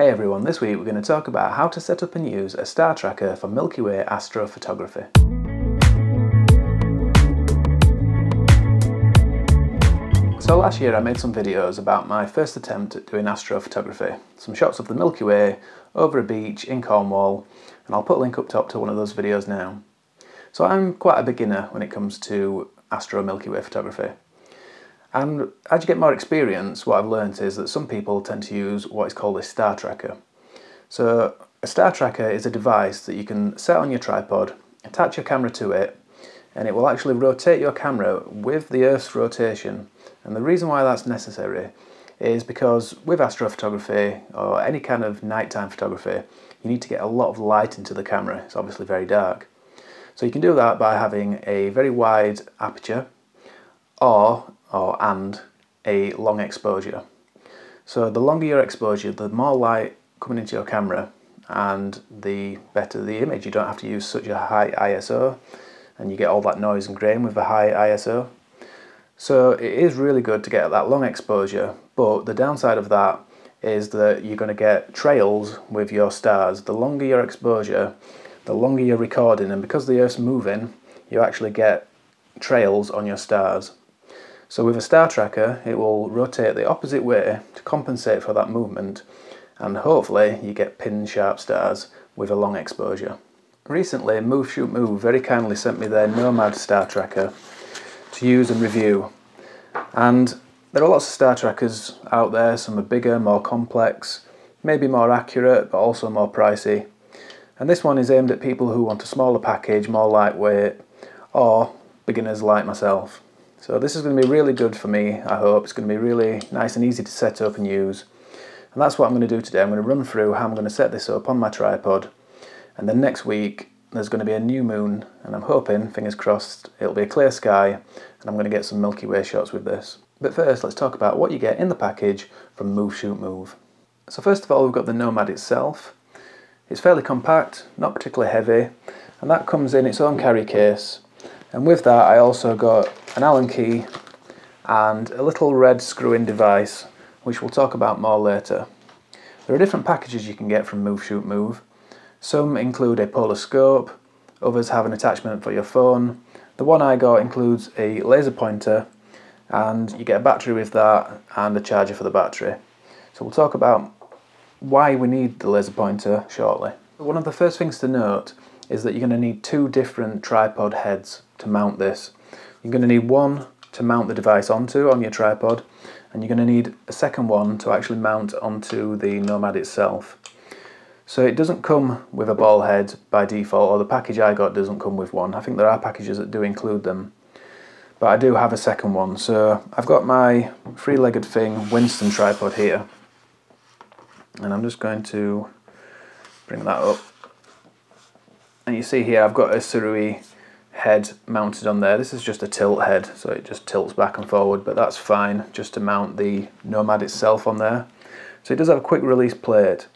Hey everyone, this week we're going to talk about how to set up and use a star tracker for Milky Way astrophotography. So last year I made some videos about my first attempt at doing astrophotography. Some shots of the Milky Way over a beach in Cornwall and I'll put a link up top to one of those videos now. So I'm quite a beginner when it comes to astro Milky Way photography. And as you get more experience, what I've learned is that some people tend to use what is called a star tracker. So a star tracker is a device that you can set on your tripod, attach your camera to it, and it will actually rotate your camera with the Earth's rotation. And the reason why that's necessary is because with astrophotography or any kind of nighttime photography, you need to get a lot of light into the camera. It's obviously very dark. So you can do that by having a very wide aperture or or and a long exposure. So the longer your exposure, the more light coming into your camera and the better the image. You don't have to use such a high ISO and you get all that noise and grain with a high ISO. So it is really good to get that long exposure, but the downside of that is that you're going to get trails with your stars. The longer your exposure, the longer you're recording, and because the Earth's moving, you actually get trails on your stars. So with a star tracker, it will rotate the opposite way to compensate for that movement and hopefully you get pin sharp stars with a long exposure. Recently, Move Shoot Move very kindly sent me their Nomad star tracker to use and review. And there are lots of star trackers out there, some are bigger, more complex, maybe more accurate, but also more pricey. And this one is aimed at people who want a smaller package, more lightweight, or beginners like myself. So this is going to be really good for me, I hope. It's going to be really nice and easy to set up and use. And that's what I'm going to do today. I'm going to run through how I'm going to set this up on my tripod. And then next week, there's going to be a new moon. And I'm hoping, fingers crossed, it'll be a clear sky. And I'm going to get some Milky Way shots with this. But first, let's talk about what you get in the package from Move Shoot Move. So first of all, we've got the Nomad itself. It's fairly compact, not particularly heavy. And that comes in its own carry case. And with that, I also got an Allen key and a little red screw-in device which we'll talk about more later. There are different packages you can get from Move Shoot Move. Some include a polar scope, others have an attachment for your phone. The one I got includes a laser pointer and you get a battery with that and a charger for the battery. So we'll talk about why we need the laser pointer shortly. One of the first things to note is that you're going to need two different tripod heads to mount this. You're going to need one to mount the device onto on your tripod and you're going to need a second one to actually mount onto the Nomad itself. So it doesn't come with a ball head by default or the package I got doesn't come with one. I think there are packages that do include them but I do have a second one. So I've got my three-legged thing Winston tripod here and I'm just going to bring that up and you see here I've got a Sirui head mounted on there. This is just a tilt head, so it just tilts back and forward, but that's fine just to mount the Nomad itself on there. So it does have a quick release plate.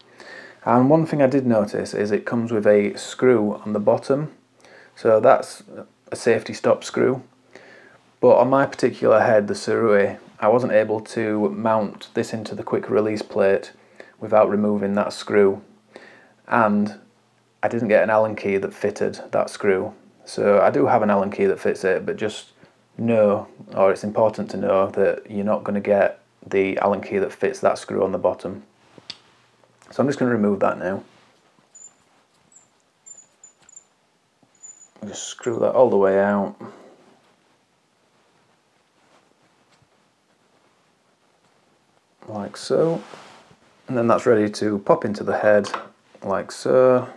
And one thing I did notice is it comes with a screw on the bottom. So that's a safety stop screw. But on my particular head, the Sirui, I wasn't able to mount this into the quick release plate without removing that screw. And I didn't get an Allen key that fitted that screw. So I do have an Allen key that fits it, but just know, or it's important to know, that you're not going to get the Allen key that fits that screw on the bottom. So I'm just going to remove that now. Just screw that all the way out. Like so. And then that's ready to pop into the head like so.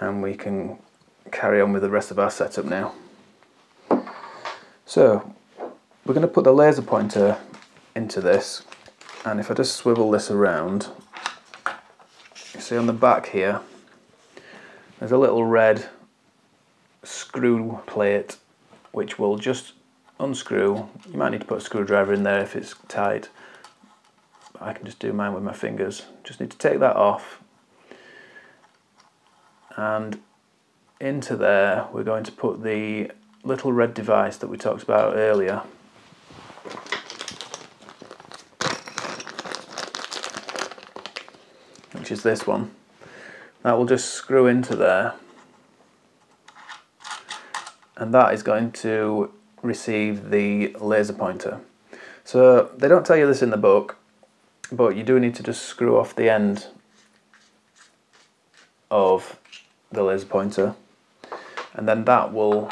And we can carry on with the rest of our setup now. So we're going to put the laser pointer into this and if I just swivel this around you see on the back here there's a little red screw plate which will just unscrew. You might need to put a screwdriver in there if it's tight. I can just do mine with my fingers. Just need to take that off and into there we're going to put the little red device that we talked about earlier. Which is this one, that will just screw into there. And that is going to receive the laser pointer. So they don't tell you this in the book, but you do need to just screw off the end of the laser pointer and then that will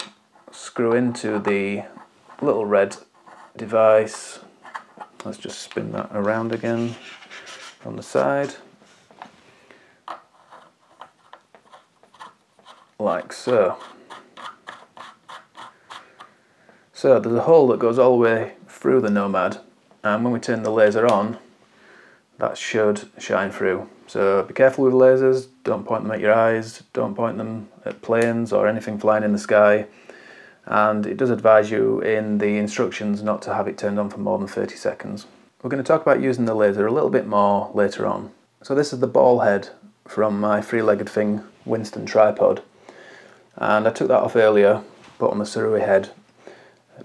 screw into the little red device. Let's just spin that around again on the side. Like so. So there's a hole that goes all the way through the Nomad and when we turn the laser on that should shine through. So be careful with lasers, don't point them at your eyes, don't point them at planes or anything flying in the sky. And it does advise you in the instructions not to have it turned on for more than 30 seconds. We're going to talk about using the laser a little bit more later on. So this is the ball head from my three-legged thing Winston tripod. And I took that off earlier put on the Sirui head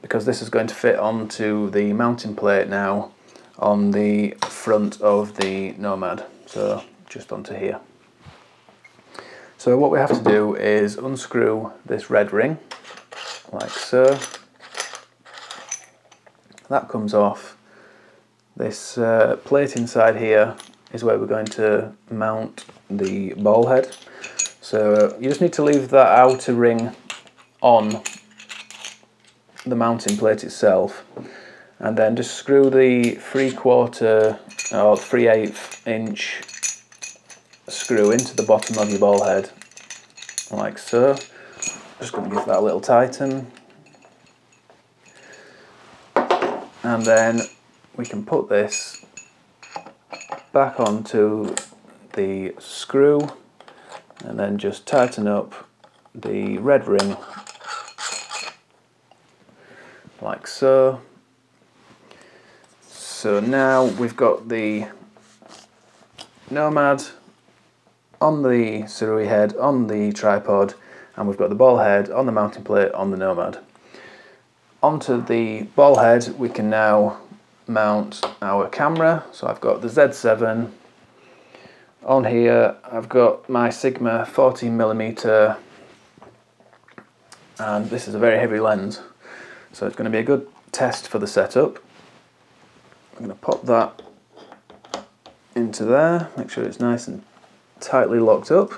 because this is going to fit onto the mounting plate now on the front of the Nomad. So just onto here. So what we have to do is unscrew this red ring like so. That comes off. This uh, plate inside here is where we're going to mount the ball head. So you just need to leave that outer ring on the mounting plate itself and then just screw the three quarter or three eighth inch screw into the bottom of your ball head like so just going to give that a little tighten and then we can put this back onto the screw and then just tighten up the red ring like so. So now we've got the Nomad on the Sirui head, on the tripod, and we've got the ball head on the mounting plate on the Nomad. Onto the ball head we can now mount our camera. So I've got the Z7 on here. I've got my Sigma 14mm and this is a very heavy lens. So it's going to be a good test for the setup. I'm going to pop that into there, make sure it's nice and tightly locked up.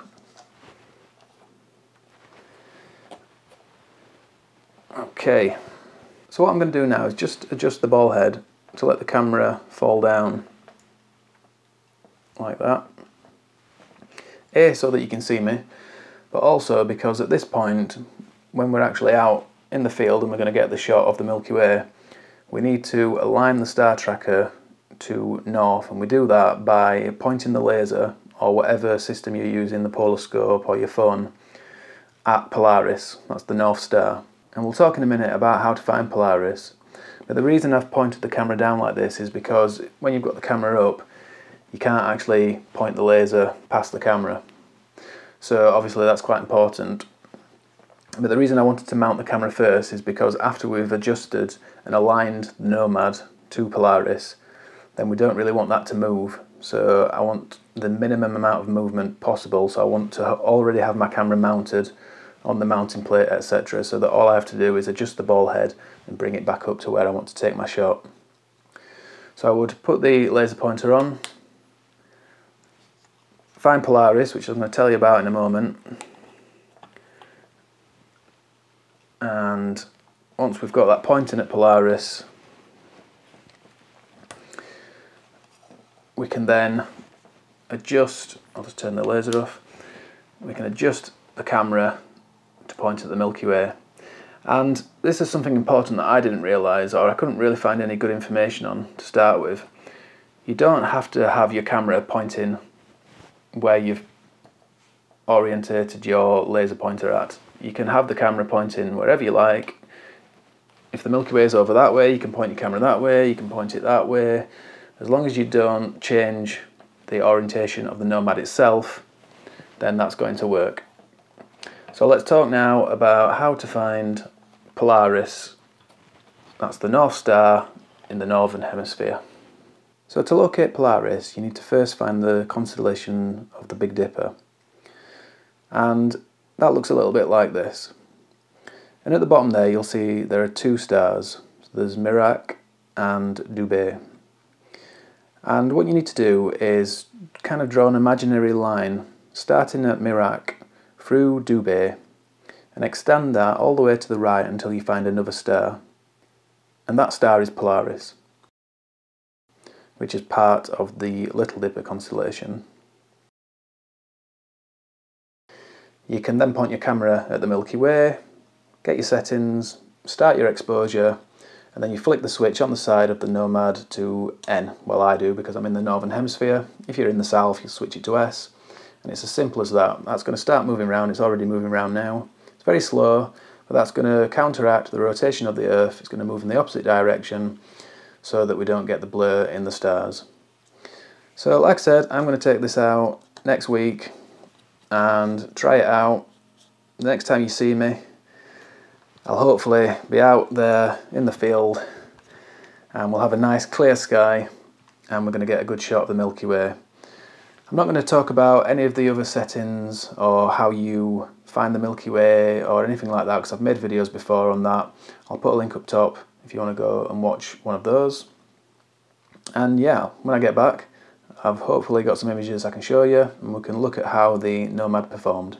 Okay, so what I'm going to do now is just adjust the ball head to let the camera fall down like that. A, so that you can see me, but also because at this point, when we're actually out in the field and we're going to get the shot of the Milky Way, we need to align the star tracker to north and we do that by pointing the laser or whatever system you're using, the polar scope or your phone, at Polaris, that's the North Star. And we'll talk in a minute about how to find Polaris. But the reason I've pointed the camera down like this is because when you've got the camera up, you can't actually point the laser past the camera. So obviously that's quite important. But the reason I wanted to mount the camera first is because after we've adjusted and aligned the Nomad to Polaris, then we don't really want that to move. So I want the minimum amount of movement possible. So I want to already have my camera mounted on the mounting plate, etc. So that all I have to do is adjust the ball head and bring it back up to where I want to take my shot. So I would put the laser pointer on, find Polaris, which I'm going to tell you about in a moment, and once we've got that pointing at Polaris we can then adjust, I'll just turn the laser off, we can adjust the camera to point at the Milky Way and this is something important that I didn't realise or I couldn't really find any good information on to start with. You don't have to have your camera pointing where you've orientated your laser pointer at you can have the camera pointing wherever you like. If the Milky Way is over that way, you can point your camera that way, you can point it that way. As long as you don't change the orientation of the Nomad itself, then that's going to work. So let's talk now about how to find Polaris, that's the North Star in the Northern Hemisphere. So to locate Polaris, you need to first find the constellation of the Big Dipper. And that looks a little bit like this. And at the bottom there, you'll see there are two stars. So there's Merak and Dubhe. And what you need to do is kind of draw an imaginary line starting at Merak through Dubhe and extend that all the way to the right until you find another star. And that star is Polaris which is part of the Little Dipper constellation. You can then point your camera at the Milky Way, get your settings, start your exposure, and then you flick the switch on the side of the Nomad to N. Well, I do because I'm in the Northern Hemisphere. If you're in the South, you switch it to S. And it's as simple as that. That's going to start moving around. It's already moving around now. It's very slow, but that's going to counteract the rotation of the Earth. It's going to move in the opposite direction so that we don't get the blur in the stars. So like I said, I'm going to take this out next week and try it out. The next time you see me, I'll hopefully be out there in the field and we'll have a nice clear sky and we're going to get a good shot of the Milky Way. I'm not going to talk about any of the other settings or how you find the Milky Way or anything like that because I've made videos before on that. I'll put a link up top if you want to go and watch one of those. And yeah, when I get back, I've hopefully got some images I can show you and we can look at how the Nomad performed.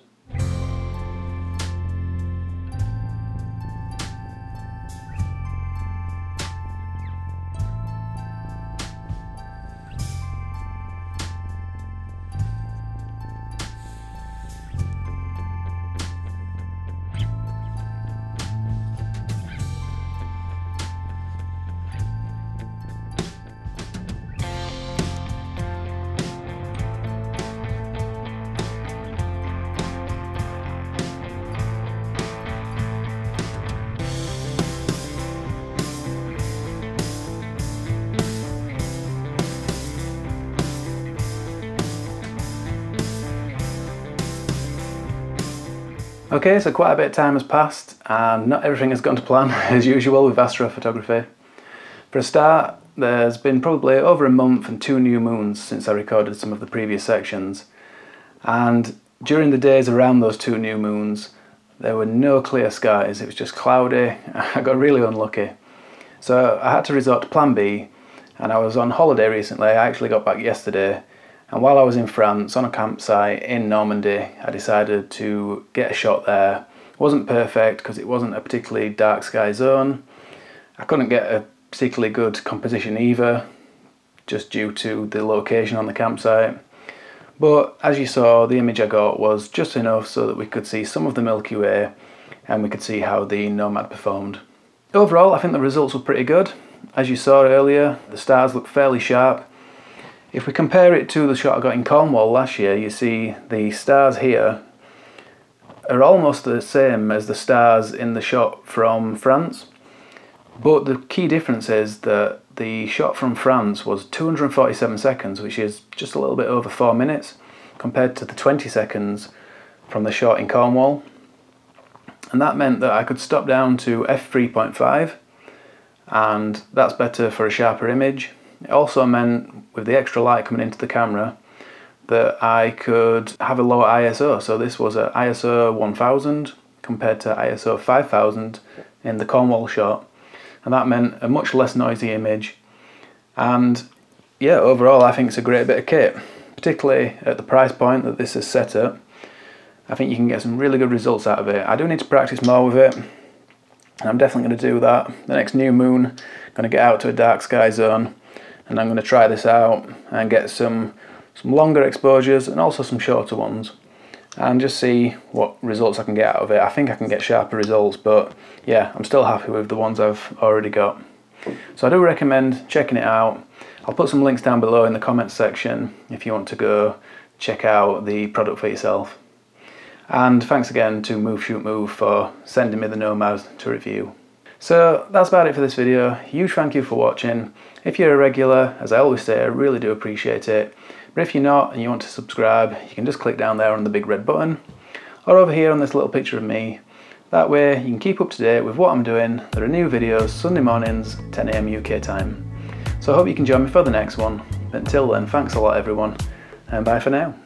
Okay, so quite a bit of time has passed and not everything has gone to plan as usual with astrophotography. For a start, there's been probably over a month and two new moons since I recorded some of the previous sections. And during the days around those two new moons, there were no clear skies, it was just cloudy. I got really unlucky. So I had to resort to plan B and I was on holiday recently, I actually got back yesterday and while I was in France on a campsite in Normandy, I decided to get a shot there. It wasn't perfect because it wasn't a particularly dark sky zone. I couldn't get a particularly good composition either, just due to the location on the campsite. But as you saw, the image I got was just enough so that we could see some of the Milky Way and we could see how the Nomad performed. Overall, I think the results were pretty good. As you saw earlier, the stars look fairly sharp if we compare it to the shot I got in Cornwall last year, you see the stars here are almost the same as the stars in the shot from France. But the key difference is that the shot from France was 247 seconds, which is just a little bit over 4 minutes, compared to the 20 seconds from the shot in Cornwall. And that meant that I could stop down to f3.5, and that's better for a sharper image. It also meant, with the extra light coming into the camera, that I could have a lower ISO. So this was at ISO 1000 compared to ISO 5000 in the Cornwall shot. And that meant a much less noisy image. And yeah, overall I think it's a great bit of kit. Particularly at the price point that this is set at. I think you can get some really good results out of it. I do need to practice more with it. And I'm definitely going to do that. The next new moon, going to get out to a dark sky zone and I'm going to try this out and get some some longer exposures and also some shorter ones and just see what results I can get out of it. I think I can get sharper results but yeah I'm still happy with the ones I've already got. So I do recommend checking it out. I'll put some links down below in the comments section if you want to go check out the product for yourself. And thanks again to Move Shoot Move for sending me the Nomad to review. So that's about it for this video. Huge thank you for watching. If you're a regular, as I always say, I really do appreciate it. But if you're not and you want to subscribe, you can just click down there on the big red button or over here on this little picture of me. That way you can keep up to date with what I'm doing. There are new videos Sunday mornings, 10am UK time. So I hope you can join me for the next one. But until then, thanks a lot everyone, and bye for now.